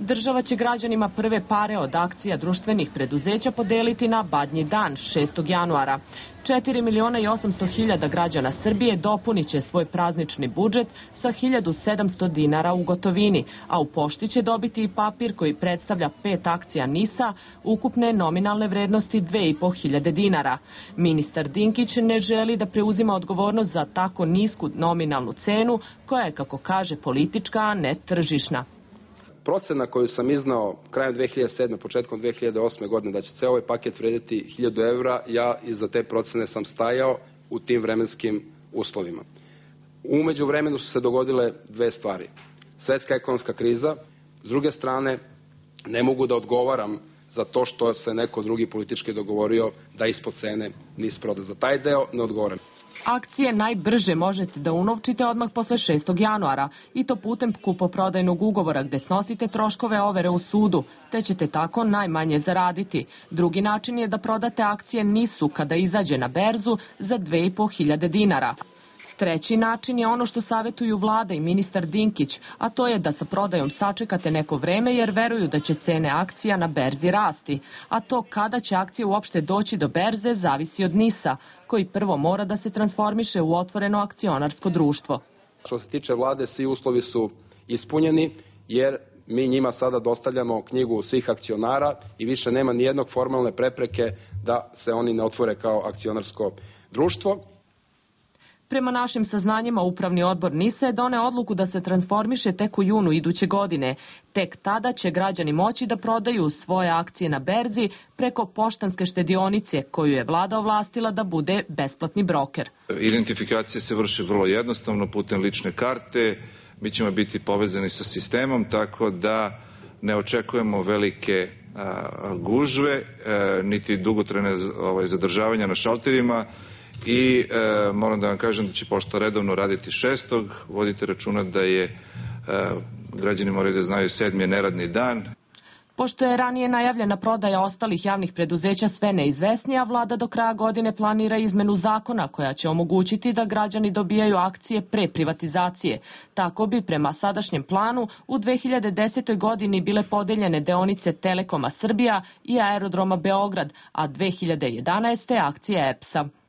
Država će građanima prve pare od akcija društvenih preduzeća podeliti na Badnji dan 6. januara. 4 miliona i 800 hiljada građana Srbije dopunit će svoj praznični budžet sa 1700 dinara u gotovini, a u pošti će dobiti i papir koji predstavlja pet akcija NISA ukupne nominalne vrednosti 2500 dinara. Ministar Dinkić ne želi da preuzima odgovornost za tako nisku nominalnu cenu koja je, kako kaže, politička, a ne tržišna procena koju sam iznao krajem 2007. početkom 2008. godine da će ceo ovaj paket vrediti 1000 evra, ja iza te procene sam stajao u tim vremenskim uslovima. Umeđu vremenu su se dogodile dve stvari. Svetska ekonomska kriza, s druge strane ne mogu da odgovaram za to što se neko drugi politički dogovorio da ispod cene nis proda. Za taj deo ne odgovaram. Akcije najbrže možete da unovčite odmah posle 6. januara i to putem kupoprodajnog ugovora gde snosite troškove overe u sudu, te ćete tako najmanje zaraditi. Drugi način je da prodate akcije NISU kada izađe na berzu za 2500 dinara. Treći način je ono što savetuju vlada i ministar Dinkić, a to je da sa prodajom sačekate neko vreme jer veruju da će cene akcija na berzi rasti, a to kada će akcije uopšte doći do berze zavisi od NISA, koji prvo mora da se transformiše u otvoreno akcionarsko društvo. Što se tiče vlade, svi uslovi su ispunjeni, jer mi njima sada dostavljamo knjigu svih akcionara i više nema ni jednog formalne prepreke da se oni ne otvore kao akcionarsko društvo. Prema našim saznanjima, Upravni odbor NISA je done odluku da se transformiše tek u junu iduće godine. Tek tada će građani moći da prodaju svoje akcije na berzi preko poštanske štedionice koju je vlada ovlastila da bude besplatni broker. Identifikacija se vrši vrlo jednostavno putem lične karte. Mi ćemo biti povezani sa sistemom tako da ne očekujemo velike gužve, e, niti dugotrene ovaj, zadržavanja na šalterima i e, moram da vam kažem da će pošta redovno raditi šestog, vodite računa da je, e, građani moraju da znaju, sedmi je neradni dan. Pošto je ranije najavljena prodaja ostalih javnih preduzeća sve neizvesnija, vlada do kraja godine planira izmenu zakona koja će omogućiti da građani dobijaju akcije pre privatizacije. Tako bi prema sadašnjem planu u 2010. godini bile podeljene deonice Telekoma Srbija i aerodroma Beograd, a 2011. akcije EPS-a.